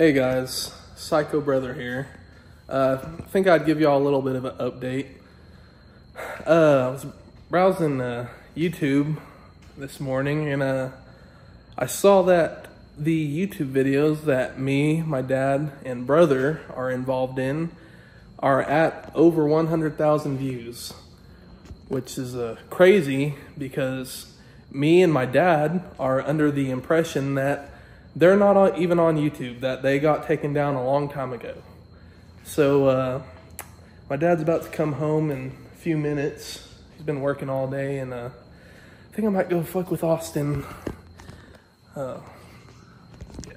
Hey guys, Psycho Brother here. Uh, I think I'd give y'all a little bit of an update. Uh, I was browsing uh, YouTube this morning and uh, I saw that the YouTube videos that me, my dad, and brother are involved in are at over 100,000 views, which is uh, crazy because me and my dad are under the impression that they're not on, even on YouTube, that they got taken down a long time ago. So, uh, my dad's about to come home in a few minutes. He's been working all day, and uh, I think I might go fuck with Austin. Uh, yeah.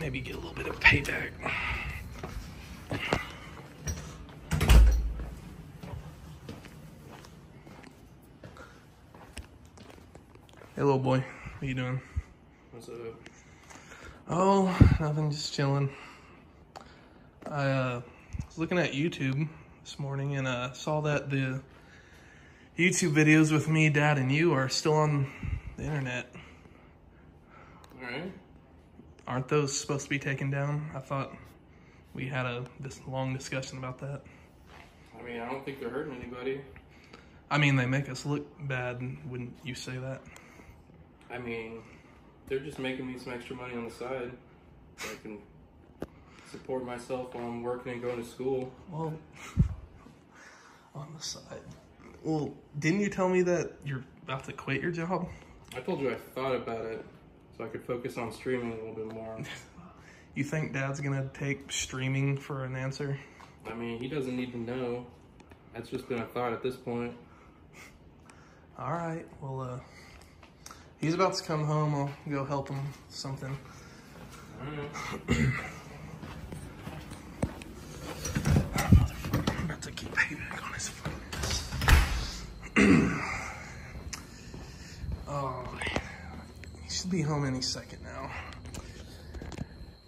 Maybe get a little bit of payback. Hey, little boy. What you doing? What's up? Oh, nothing, just chilling. I uh, was looking at YouTube this morning and uh, saw that the YouTube videos with me, Dad, and you are still on the internet. Alright. Aren't those supposed to be taken down? I thought we had a this long discussion about that. I mean, I don't think they're hurting anybody. I mean, they make us look bad, wouldn't you say that? I mean, they're just making me some extra money on the side so I can support myself while I'm working and going to school. Well, on the side. Well, didn't you tell me that you're about to quit your job? I told you I thought about it so I could focus on streaming a little bit more. You think Dad's gonna take streaming for an answer? I mean, he doesn't need to know. That's just been a thought at this point. All right. Well, uh, he's about to come home. I'll go help him something. I'm about to get payback on his phone. oh, he should be home any second now.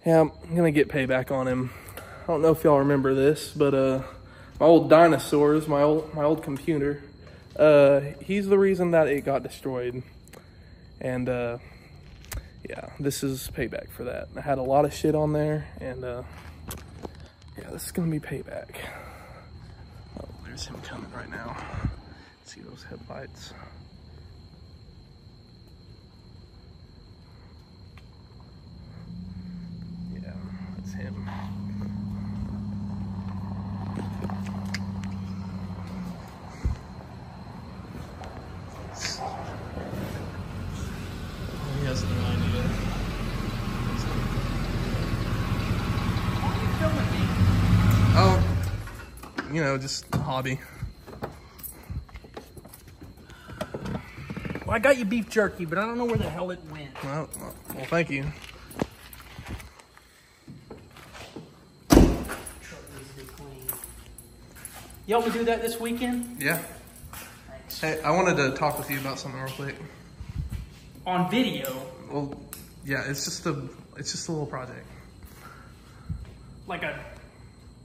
Yeah, I'm gonna get payback on him. I don't know if y'all remember this, but uh, my old dinosaurs, my old my old computer, uh, he's the reason that it got destroyed. And uh, yeah, this is payback for that. I had a lot of shit on there, and uh, yeah, this is gonna be payback. Oh, there's him coming right now. See those headlights? Yeah, that's him. He has no idea. Oh, you know, just a hobby. Well, I got you beef jerky, but I don't know where the hell it went. Well, well, thank you. You all needs to be clean. You help me do that this weekend? Yeah. Thanks. Hey, I wanted to talk with you about something real quick. On video, Well, yeah, it's just a, it's just a little project. like a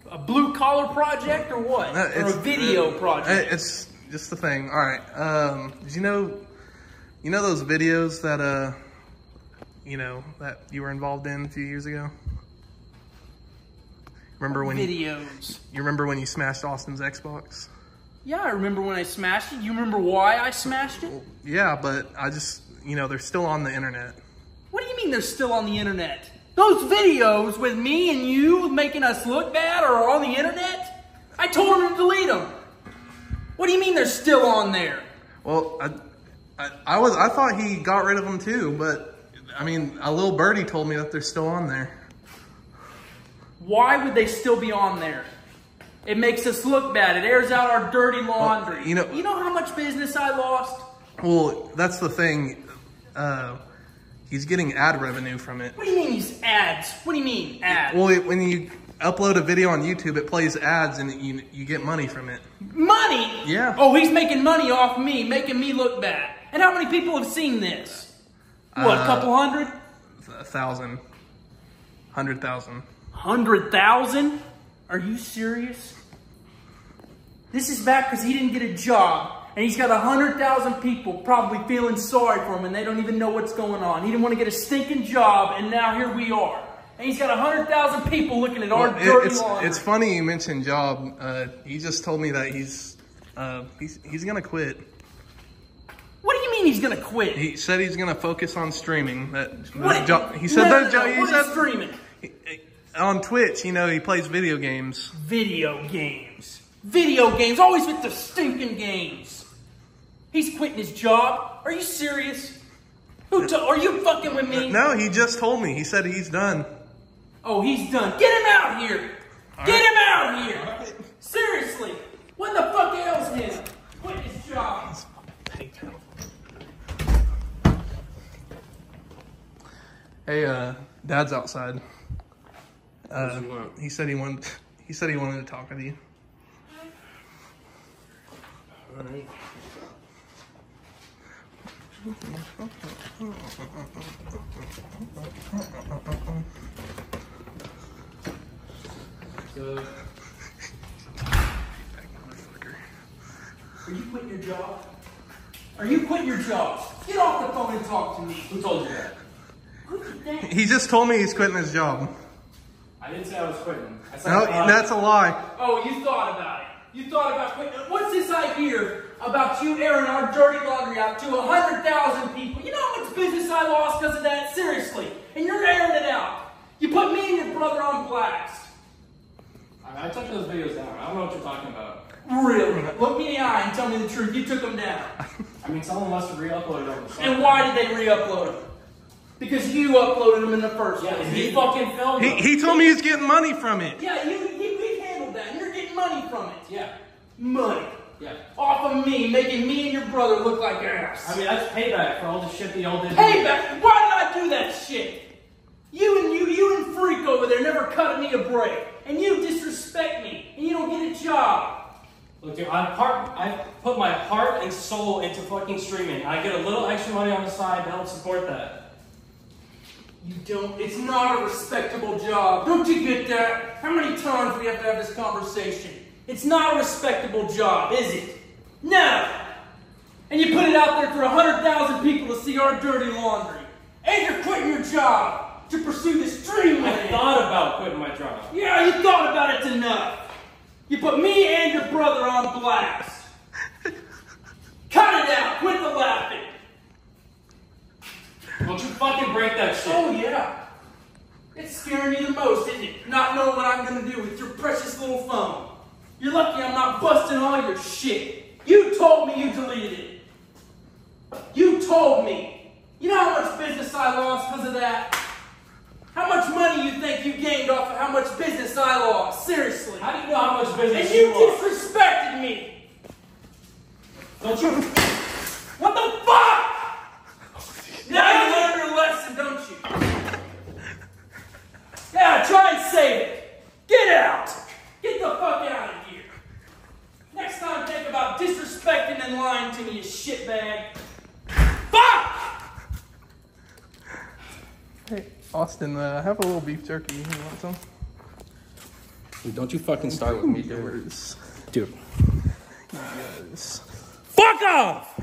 a blue collar project or what? No, or a video uh, project? It's just the thing. All right. Um, did you know, you know those videos that uh, you know that you were involved in a few years ago? Remember when you, Videos. you remember when you smashed Austin's Xbox? Yeah, I remember when I smashed it. You remember why I smashed it? Yeah, but I just, you know, they're still on the internet. What do you mean they're still on the internet? Those videos with me and you making us look bad are on the internet? I told him to delete them. What do you mean they're still on there? Well, I, I, I was, I thought he got rid of them too, but I mean, a little birdie told me that they're still on there. Why would they still be on there? It makes us look bad. It airs out our dirty laundry. you know- you know how much business I lost? Well, that's the thing. Uh, he's getting ad revenue from it. What do you mean he's ads? What do you mean ads? Well, it- when you upload a video on YouTube, it plays ads and you you get money from it. money? Yeah. Oh, he's making money off me, making me look bad. And how many people have seen this? What, a Uh, couple hundred? A thousand, hundred thousand. Hundred thousand? Are you serious? This is back because he didn't get a job. And he's got a hundred thousand people probably feeling sorry for him and they don't even know what's going on. He didn't want to get a stinking job and now here we are. and he's got a hundred thousand people looking at our Well, it- dirty it's laundry. it's funny you mentioned job. Uh, he just told me that he's uh, he's he's gonna quit. what do you mean he's gonna quit? He said he's gonna focus on streaming. That, What- that job. He said no, that job. no, He said streaming? on Twitch. You know, he plays video games. Video games. Video games. Always with the stinking games. He's quitting his job. Are you serious? Who? To- are you fucking with me? No, he just told me. He said he's done. Oh, he's done. Get him out here. Get him out here. Seriously. What the fuck ails him? Quit his job. Hey, uh, Dad's outside. Uh, he he said he wanted. He said he wanted to talk with you. Alright. So, Are you quitting your job? Are you quitting your job? Get off the phone and talk to me. who told you that? Who did that? He just told me he's quitting his job. I didn't say I was quitting. I said No, I that's a lie. Oh, you thought about it. You thought about quitting. What's this idea about you airing our dirty laundry out to a hundred thousand people? You know how much business I lost because of that? Seriously. And you're airing it out. You put me and your brother on blast. I, I took those videos down. I don't know what you're talking about. Really? Look me in the eye and tell me the truth. You took them down. I mean, someone must have re-uploaded them. And why did they re-upload them? Because you uploaded them in the first Yeah, place. he fucking filmed He, them. he told me he's getting money from it. Yeah, you, you, we handled that. and You're getting money from it. Yeah, Money. yeah. Off of me, making me and your brother look like ass. I mean, that's payback for all the shit that y'all did. Payback. Why did I do that shit? You and you, you and Freak over there never cut me a break. And you disrespect me. And you don't get a job. Look, dude, I part, I put my heart and soul into fucking streaming. I get a little extra money on the side to help support that. You don't, it's not a respectable job. Don't you get that? How many times do we have to have this conversation? It's not a respectable job, is it? No! And you put it out there for 100,000 people to see our dirty laundry. And you're quitting your job to pursue this dream I thought about quitting my job. Yeah, you thought about it enough. You put me and your brother on blast. Cut it out. Quit the laughing. Don't you fucking break that shit. Oh, yeah. It's scaring you the most, isn't it? Not knowing what I'm going to do with your precious little phone. You're lucky I'm not busting all your shit. You told me you deleted it. You told me. You know how much business I lost because of that? How much money you think you gained off of how much business I lost? Seriously. How do you know how much business And you lost? disrespected me. Don't you? What the fuck? Now you learned your lesson, don't you? Yeah, try and save it. Get out. Get the fuck out of here. Next time, think about disrespecting and lying to me, you shitbag. Fuck! Hey, Austin, uh, I have a little beef jerky. You want some? Dude, don't you fucking start with me, dude. Dude. Yours. Fuck off!